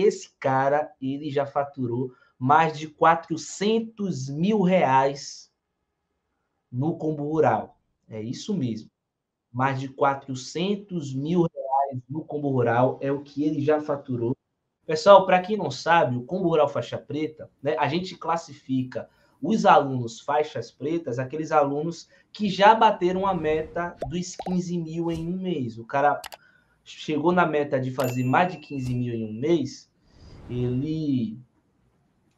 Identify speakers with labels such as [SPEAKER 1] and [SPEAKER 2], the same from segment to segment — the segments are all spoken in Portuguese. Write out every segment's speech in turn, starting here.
[SPEAKER 1] esse cara, ele já faturou mais de 400 mil reais no combo rural. É isso mesmo. Mais de 400 mil reais no combo rural é o que ele já faturou. Pessoal, para quem não sabe, o combo rural faixa preta, né, a gente classifica os alunos faixas pretas, aqueles alunos que já bateram a meta dos 15 mil em um mês. O cara chegou na meta de fazer mais de 15 mil em um mês, ele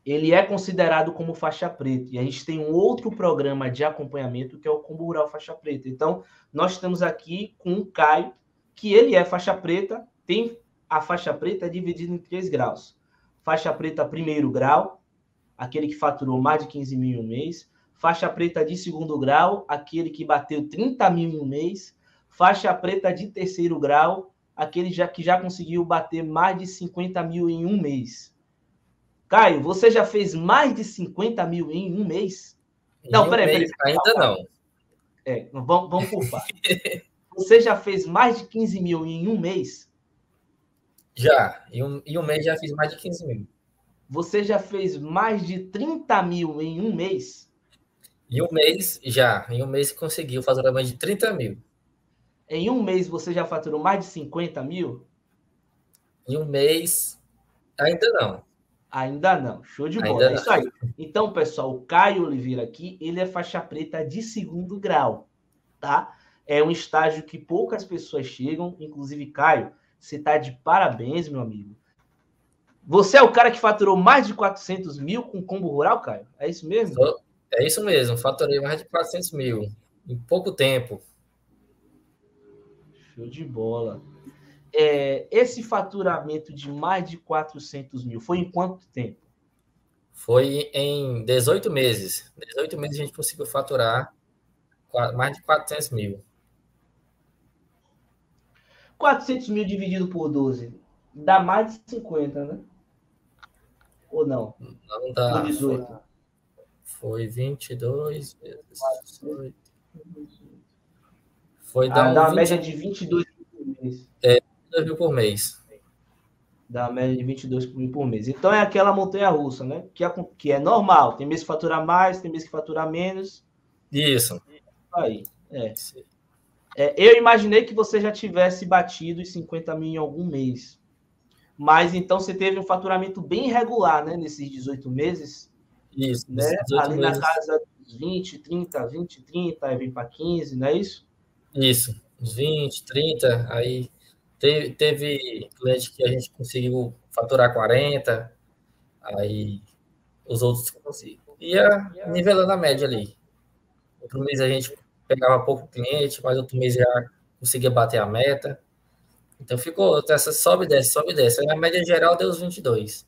[SPEAKER 1] ele é considerado como faixa preta. E a gente tem um outro programa de acompanhamento que é o Combo Rural Faixa Preta. Então, nós estamos aqui com o Caio, que ele é faixa preta, tem a faixa preta dividida em três graus. Faixa preta primeiro grau, aquele que faturou mais de 15 mil em um mês. Faixa preta de segundo grau, aquele que bateu 30 mil em um mês. Faixa preta de terceiro grau, aquele já, que já conseguiu bater mais de 50 mil em um mês. Caio, você já fez mais de 50 mil em um mês?
[SPEAKER 2] Em não, um peraí, peraí, peraí. Ainda não.
[SPEAKER 1] É, vamos, vamos por parte. você já fez mais de 15 mil em um mês?
[SPEAKER 2] Já. Em um, em um mês já fiz mais de 15 mil.
[SPEAKER 1] Você já fez mais de 30 mil em um mês?
[SPEAKER 2] Em um mês, já. Em um mês conseguiu fazer mais de 30 mil.
[SPEAKER 1] Em um mês você já faturou mais de 50 mil?
[SPEAKER 2] Em um mês, ainda não.
[SPEAKER 1] Ainda não. Show de bola. Ainda é isso aí. Então, pessoal, o Caio Oliveira aqui, ele é faixa preta de segundo grau, tá? É um estágio que poucas pessoas chegam, inclusive Caio, você tá de parabéns, meu amigo. Você é o cara que faturou mais de 400 mil com combo rural, Caio? É isso mesmo?
[SPEAKER 2] É isso mesmo. Faturei mais de 400 mil em pouco tempo.
[SPEAKER 1] Show de bola é, esse faturamento de mais de 400 mil foi em quanto tempo?
[SPEAKER 2] Foi em 18 meses. 18 meses a gente conseguiu faturar mais de 400 mil.
[SPEAKER 1] 400 mil dividido por 12 dá mais de 50, né? Ou não?
[SPEAKER 2] Não dá. Por 18. Foi, foi 22 vezes 18.
[SPEAKER 1] Foi dar ah, dá uma 20... média de 22 por mês.
[SPEAKER 2] É, mil por mês.
[SPEAKER 1] Dá uma média de 22 mil por mês. Então é aquela montanha russa, né? Que é, que é normal. Tem mês que fatura mais, tem mês que fatura menos.
[SPEAKER 2] Isso.
[SPEAKER 1] Aí, é. é. Eu imaginei que você já tivesse batido os 50 mil em algum mês. Mas então você teve um faturamento bem regular, né? Nesses 18 meses.
[SPEAKER 2] Isso.
[SPEAKER 1] Né? Ali meses. na casa dos 20, 30, 20, 30, aí vem para 15, não é isso?
[SPEAKER 2] Isso. 20, 30, aí Teve, teve cliente que a gente conseguiu faturar 40, aí os outros ia nivelando a média ali. Outro mês a gente pegava pouco cliente, mas outro mês já conseguia bater a meta. Então ficou, essa sobe e desce, sobe e desce. Aí a média geral deu os 22.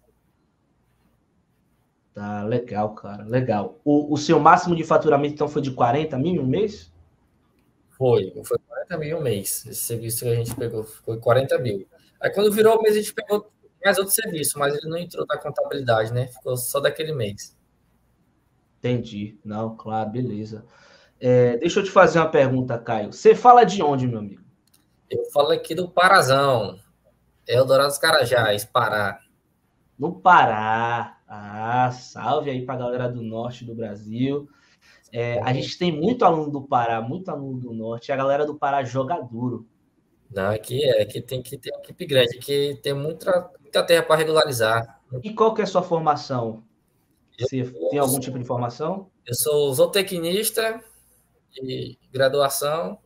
[SPEAKER 1] Tá, legal, cara, legal. O, o seu máximo de faturamento então foi de 40 mil um mês?
[SPEAKER 2] Foi, foi 40 mil um mês. Esse serviço que a gente pegou foi 40 mil. Aí quando virou o mês, a gente pegou mais outro serviço, mas ele não entrou na contabilidade, né? Ficou só daquele mês.
[SPEAKER 1] Entendi. Não, claro, beleza. É, deixa eu te fazer uma pergunta, Caio. Você fala de onde, meu amigo?
[SPEAKER 2] Eu falo aqui do Parazão. Eldorado dos Carajás, Pará.
[SPEAKER 1] No Pará. Ah, salve aí pra galera do norte do Brasil. É, a gente tem muito aluno do Pará, muito aluno do Norte, a galera do Pará joga duro.
[SPEAKER 2] Não, aqui é, aqui tem que ter equipe grande, aqui tem muita, muita terra para regularizar.
[SPEAKER 1] E qual que é a sua formação? Você eu, tem algum tipo de formação?
[SPEAKER 2] Eu sou zootecnista de graduação,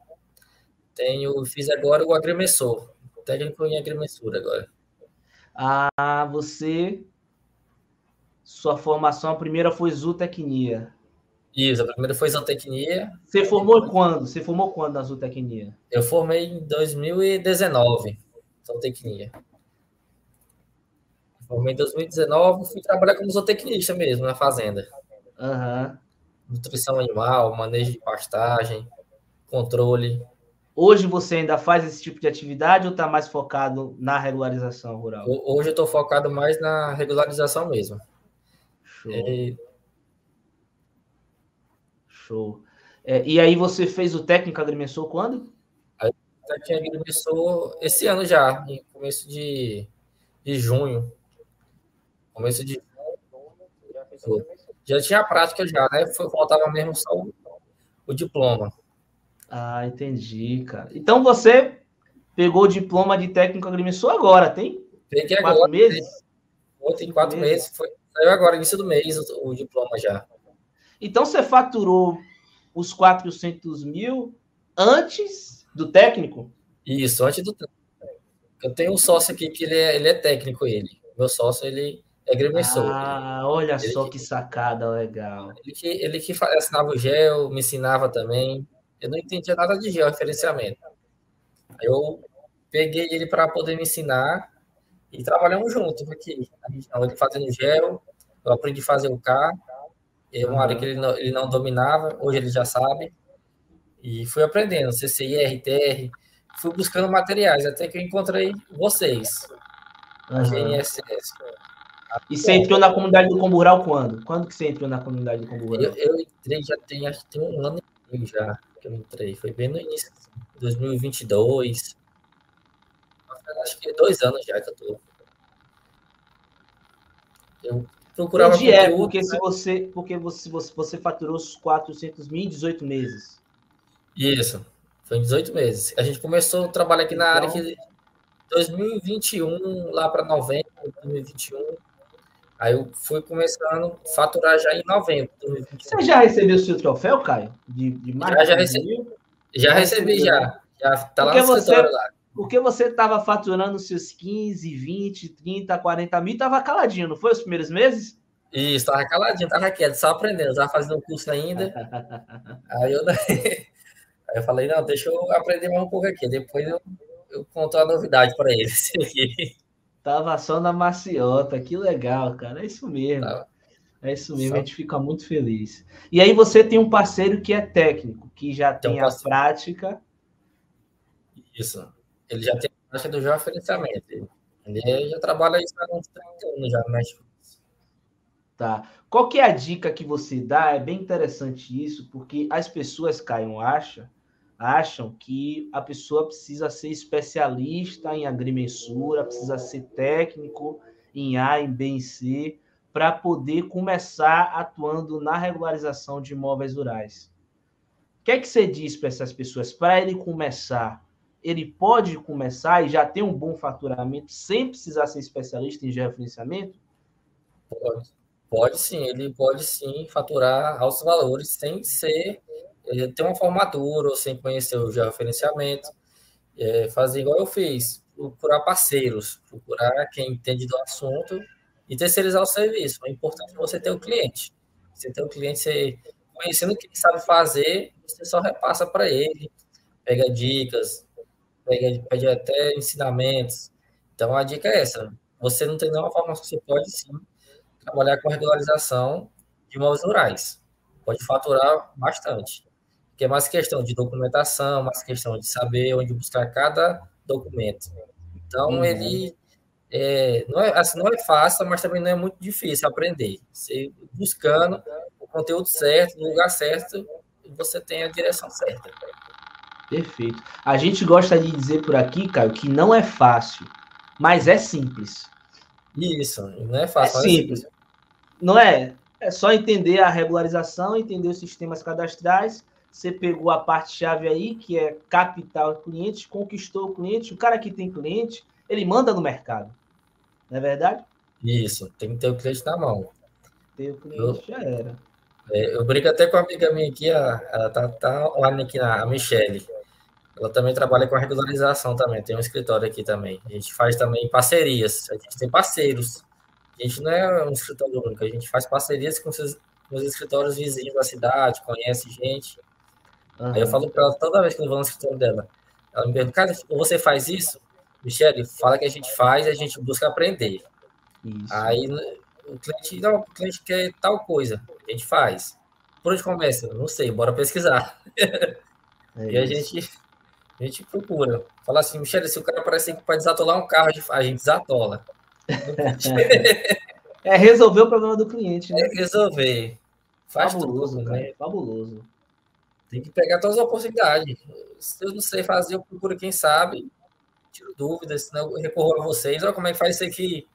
[SPEAKER 2] tenho, fiz agora o agrimensor, técnico em agrimensura agora.
[SPEAKER 1] Ah, você, sua formação, a primeira foi zootecnia.
[SPEAKER 2] Isso, a primeira foi zootecnia.
[SPEAKER 1] Você formou quando? Você formou quando na zootecnia?
[SPEAKER 2] Eu formei em 2019, zootecnia. Formei em 2019, fui trabalhar como zootecnista mesmo, na fazenda.
[SPEAKER 1] Uhum.
[SPEAKER 2] Nutrição animal, manejo de pastagem, controle.
[SPEAKER 1] Hoje você ainda faz esse tipo de atividade ou está mais focado na regularização rural?
[SPEAKER 2] Hoje eu estou focado mais na regularização mesmo.
[SPEAKER 1] Show. É, Show. É, e aí você fez o técnico agrimensor quando?
[SPEAKER 2] O técnico agrimensor esse ano já, em começo de, de junho. Começo de já tinha a prática já, né? Foi, faltava mesmo só o, o diploma.
[SPEAKER 1] Ah, entendi, cara. Então você pegou o diploma de técnico agrimensor agora, tem?
[SPEAKER 2] Peguei quatro agora. meses? Tem, quatro meses. meses. Foi, saiu agora, início do mês, o, o, diploma já.
[SPEAKER 1] Então você faturou os 400 mil antes do técnico?
[SPEAKER 2] Isso, antes do técnico. Eu tenho um sócio aqui que ele é, ele é técnico, ele. Meu sócio, ele é agrimensor.
[SPEAKER 1] Ah, olha ele só que, que, sacada legal.
[SPEAKER 2] Ele que, ele que assinava o gel, me ensinava também. Eu não entendia nada de georreferenciamento. Eu peguei ele para poder me ensinar e trabalhamos juntos aqui. Ele fazendo gel, eu aprendi a fazer o K, é uma área que ele não, ele não dominava, hoje ele já sabe. E fui aprendendo, CCI, RTR, fui buscando materiais, até que eu encontrei vocês,
[SPEAKER 1] a GNSS. E você entrou na comunidade do Combural quando? Quando que você entrou na comunidade do Combural?
[SPEAKER 2] Eu, eu entrei já tem, acho que tem um ano e meio já que eu entrei. Foi bem no início, 2022. Acho que dois anos já que eu tô.
[SPEAKER 1] Eu procurava Entendi, é, porque se você, porque você, você, você faturou os 400 mil em 18 meses.
[SPEAKER 2] Isso, foi em 18 meses. A gente começou a trabalhar aqui na então... área que 2021, lá para novembro de 2021, Aí eu fui começando a faturar já em novembro.
[SPEAKER 1] Você já recebeu o seu troféu, Caio? De, de
[SPEAKER 2] já, já recebi. Já recebi, já. Já tá lá no você, lá.
[SPEAKER 1] Porque você estava faturando seus 15, 20, 30, 40 mil, estava caladinho, não foi os primeiros meses?
[SPEAKER 2] Isso, estava caladinho, estava quieto, só aprendendo, estava fazendo um curso ainda. aí, eu, aí eu falei, não, deixa eu aprender mais um pouco aqui, depois eu, eu conto a novidade para eles.
[SPEAKER 1] Tava só na maciota, que legal, cara. É isso mesmo. É isso mesmo, só... a gente fica muito feliz. E aí você tem um parceiro que é técnico, que já tem, tem um a prática.
[SPEAKER 2] Isso. Ele já tem a prática do georreferenciamento. Ele já trabalha isso há uns 30 anos já, mas.
[SPEAKER 1] Tá. Qual que é a dica que você dá? É bem interessante isso, porque as pessoas caem, acham acham que a pessoa precisa ser especialista em agrimensura, precisa ser técnico em A, em B, em C, para poder começar atuando na regularização de imóveis rurais. O que é que você diz para essas pessoas? Para ele começar, ele pode começar e já ter um bom faturamento sem precisar ser especialista em georreferenciamento?
[SPEAKER 2] Pode. Pode sim, ele pode sim faturar altos valores sem ser é, ter uma formatura ou sem conhecer o georreferenciamento, é, fazer igual eu fiz, procurar parceiros, procurar quem entende do assunto e terceirizar o serviço. É importante você ter o cliente. Você ter o cliente, você conhecendo o que ele sabe fazer, você só repassa para ele, pega dicas, pega, pede até ensinamentos. Então a dica é essa: você não tem nenhuma forma que você pode sim trabalhar com regularização de imóveis rurais. Pode faturar bastante que é mais questão de documentação, mais questão de saber onde buscar cada documento. Então, uhum. ele é, não, é, assim, não é fácil, mas também não é muito difícil aprender. Você buscando o conteúdo certo, no lugar certo, você tem a direção certa.
[SPEAKER 1] Perfeito. A gente gosta de dizer por aqui, Caio, que não é fácil, mas é simples.
[SPEAKER 2] Isso, não é fácil.
[SPEAKER 1] É simples. É não é? É só entender a regularização, entender os sistemas cadastrais você pegou a parte-chave aí, que é capital cliente, conquistou o cliente. O cara que tem cliente, ele manda no mercado. Não é verdade?
[SPEAKER 2] Isso, tem que ter o cliente na mão.
[SPEAKER 1] Ter o cliente eu, já era.
[SPEAKER 2] É, eu brinco até com uma amiga minha aqui, a, ela tá, tá online aqui, a Michelle. Ela também trabalha com a regularização também, tem um escritório aqui também. A gente faz também parcerias, a gente tem parceiros. A gente não é um escritório único, a gente faz parcerias com os, com os escritórios vizinhos da cidade, conhece gente. Uhum. Aí eu falo para ela toda vez que eu vou no escritório dela. Ela me pergunta, cara, você faz isso? Michele, fala que a gente faz e a gente busca aprender. Isso. Aí o cliente, não, o cliente quer tal coisa, a gente faz. Por onde começa? Não sei, bora pesquisar. É e a gente, a gente procura. Fala assim, Michele, se o cara parece que pode desatolar um carro, a gente desatola.
[SPEAKER 1] é resolver o problema do cliente, né?
[SPEAKER 2] É resolver.
[SPEAKER 1] Faz fabuloso, tudo, né? Fabuloso.
[SPEAKER 2] Tem que pegar todas as oportunidades. Se eu não sei fazer, eu procuro quem sabe, tiro dúvidas, senão eu recorro a vocês. Olha como é que faz isso aqui.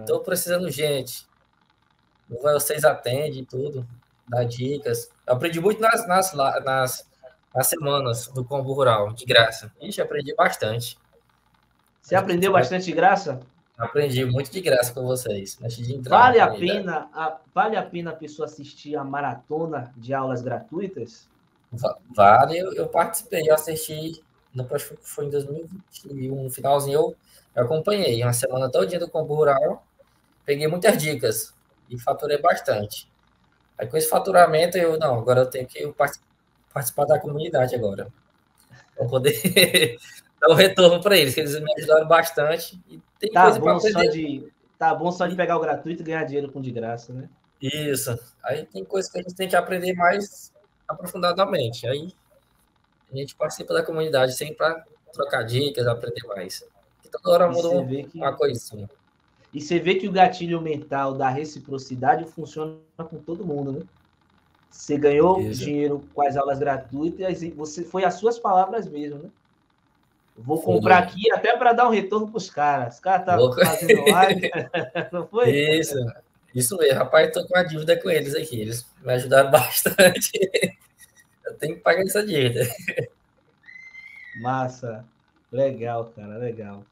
[SPEAKER 2] Estou uhum. precisando gente. Vocês atendem tudo, dá dicas. Eu aprendi muito nas, nas, nas, nas semanas do Combo Rural, de graça. Ixi, aprendi bastante.
[SPEAKER 1] Você aprendeu bastante de graça?
[SPEAKER 2] Aprendi muito de graça com vocês.
[SPEAKER 1] vale a pena, a, vale a pena a pessoa assistir a maratona de aulas gratuitas?
[SPEAKER 2] Vale, eu, eu participei, eu assisti, depois foi em 2021, no finalzinho eu, eu acompanhei uma semana todinha do Combo Rural, peguei muitas dicas e faturei bastante. Aí com esse faturamento eu, não, agora eu tenho que participar da comunidade agora, para poder dar um retorno para eles, que eles me ajudaram bastante e
[SPEAKER 1] tem tá coisa bom só de Tá bom só de pegar o gratuito e ganhar dinheiro com de graça, né?
[SPEAKER 2] Isso. Aí tem coisa que a gente tem que aprender mais aprofundadamente. Aí a gente participa da comunidade sempre para trocar dicas, aprender mais. E toda hora muda uma, que... uma coisinha.
[SPEAKER 1] E você vê que o gatilho mental da reciprocidade funciona com todo mundo, né? Você ganhou dinheiro com as aulas gratuitas e você foi as suas palavras mesmo, né? Vou comprar foi. aqui até para dar um retorno para os caras. Os caras estavam fazendo live,
[SPEAKER 2] não foi? Isso, isso mesmo. Rapaz, estou com uma dívida com eles aqui. Eles me ajudaram bastante. Eu tenho que pagar essa dívida.
[SPEAKER 1] Massa. Legal, cara, legal.